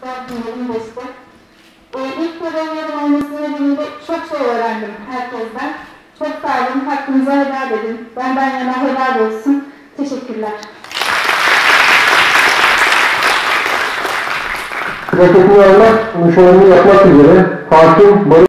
teşekkür ediyorum. Çok geçti. Ee, ilk programların olması nedeniyle çok şey öğrendim herkesten. Çok sağ olun, hakkınızı helal edin. Benden yana helal olsun. Teşekkürler. Plaketini almak, nişanını yapmak üzere hakim Barış